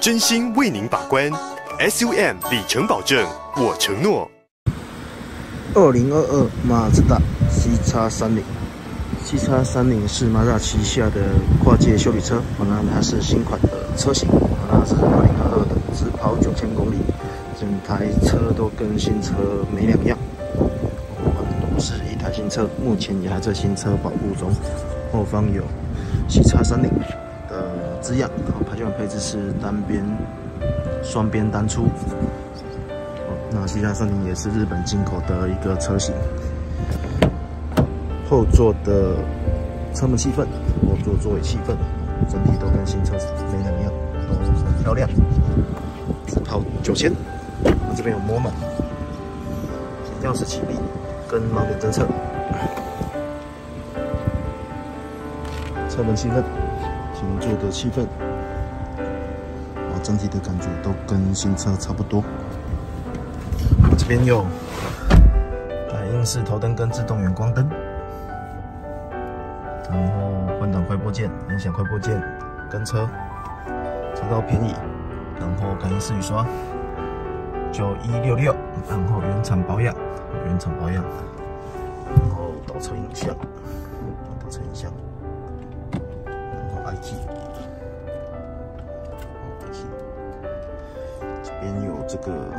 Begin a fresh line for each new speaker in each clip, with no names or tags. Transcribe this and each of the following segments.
真心为您把关，SUM 里程保证，我承诺。
二零二二马自达 C 叉三零，C 叉三零是马自达旗下的跨界修理车，哦，那它是新款的车型，哦，那是二零二二的，只跑九千公里，整台车都跟新车没两样，我们都是一台新车，目前也还在新车保护中，后方有 C 叉三零的字样，好，排气管配置是单边、双边单出。那 C 叉三零也是日本进口的一个车型，后座的车门气氛、后座座位气氛，整体都跟新车没两样，都很漂亮。只跑九千，我这边有摩门、钥匙启闭跟盲点侦测，车门气氛、前座的气氛，啊，整体的感觉都跟新车差不多。这边有感应式头灯跟自动远光灯，然后换挡快拨键、音响快拨键、跟车、车道偏移，然后感应式雨刷，九一六六，然后原厂保养，原厂保养，然后，倒车影像，然后 IT，这边有这个。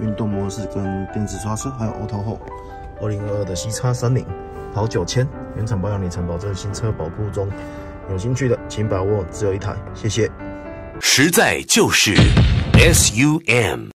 运动模式跟电子刹车，还有 Auto Hold。二零二二的 C 叉三零跑九千，原厂保养里程保证，新车保护中。有兴趣的请把握，只有一台，谢谢。
实在就是 SUM。